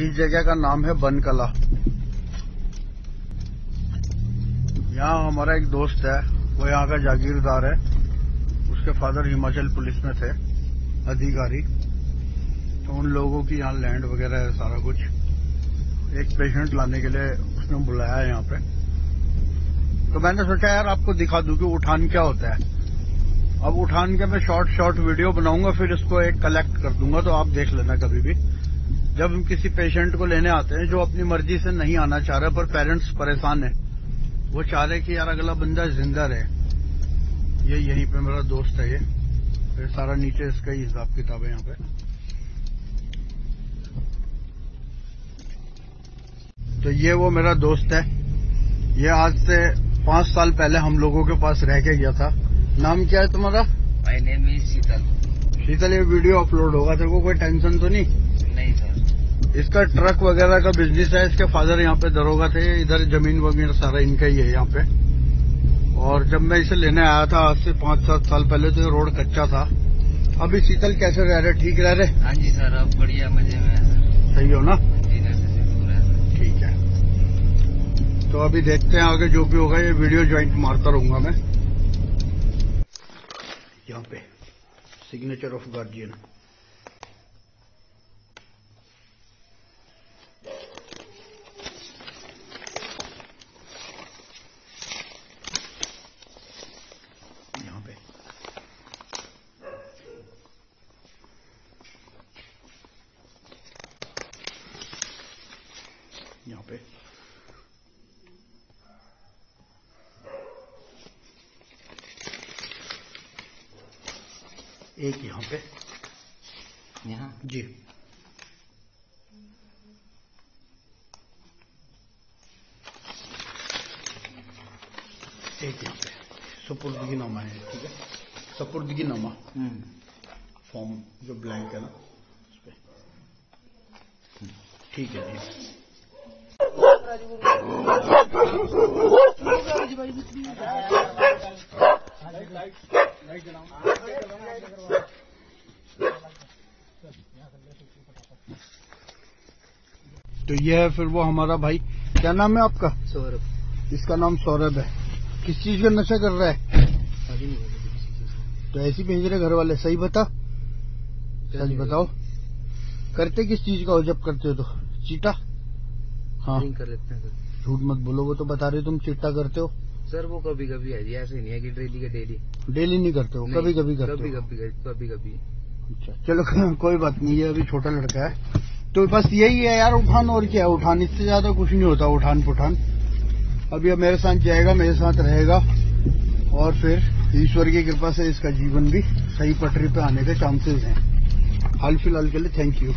इस जगह का नाम है बनकला। यहाँ हमारा एक दोस्त है, वो यहाँ का जागीरदार है। उसके फादर हिमाचल पुलिस में थे, अधिकारी। तो उन लोगों की यहाँ लैंड वगैरह है सारा कुछ। एक पेशेंट लाने के लिए उसने बुलाया है यहाँ पे। तो मैंने सोचा, यार, आपको दिखा दूँ कि उठान क्या होता है? अब उठान के मैं शॉर्ट शॉर्ट वीडियो बनाऊँगा, फिर इसको एक कलेक्ट कर दूँगा तो आप देख लेना कभी भी। जब हम किसी पेशेंट को लेने आते हैं जो अपनी मर्ज़ी से नहीं आना चाह रहे पर पेरेंट्स परेशान है वो चाह रहे कि यार अगला बंदा ज़िंदा रहे। ये यहीं पे मेरा दोस्त है ये। फिर सारा नीचे इसका ही हिसाब किताब है यहाँ पे। तो ये वो मेरा दोस्त है। ये आज से पाँच साल पहले हम लोगों के पास रह के गया था। नाम क्या है तुम्हारा? My name is Sheetal Sheetal ये वीडियो अपलोड होगा। तेरे को कोई टेंशन तो नहीं? नहीं सर इसका ट्रक वगैरह का बिज़नेस है इसके फादर यहाँ पे दरोगा थे इधर ज़मीन वगैरह सारा इनका ही है यहाँ पे। और जब मैं इसे लेने आया था आज से पाँच सात साल पहले तो रोड कच्चा था। अभी शीतल कैसे रह रहे? ठीक रह रहे? हाँ जी सर अब बढ़िया मज़े में सही हो ना? ठीक है। तो अभी देखते हैं आगे जो भी होगा ये वीडियो ज्वाइंट मारता रहूँगा मैं। यहाँ पे सिग्नेचर ऑफ़ गार्जियन यहाँ पे पे। एक यहाँ पे। यहाँ? जी। एक यहाँ पे। सपुर्दगी नामा है ठीक है? सपुर्दगी नामा। फॉर्म जो ब्लैंक है ना उस पे। ठीक है जी। तो ये है फिर वो हमारा भाई। क्या नाम है आपका? सौरभ। इसका नाम सौरभ है। किस चीज़ का नशा कर रहा है। तो ऐसी भेज रहे घर वाले सही बता सच बताओ? करते किस चीज़ का हो? जब करते हो तो। चीटा हाँ। ड्रिंक कर लेते हैं सर झूठ मत बोलो वो तो बता रहे हो तुम चिट्टा करते हो। सर वो कभी कभी है जी ऐसे नहीं है कि डेली के डेली। डेली नहीं करते हो कभी कभी करते कभी हो। कभी कभी कभी अच्छा चलो कोई बात नहीं ये अभी छोटा लड़का है। तो बस यही है यार उठान और क्या है? उठान इससे ज़्यादा कुछ नहीं होता उठान पुठान अभी अब मेरे साथ जाएगा मेरे साथ रहेगा। और फिर ईश्वर की कृपा से इसका जीवन भी सही पटरी पे आने के चांसेस हैं। हाल फ़िलहाल के लिए थैंक यू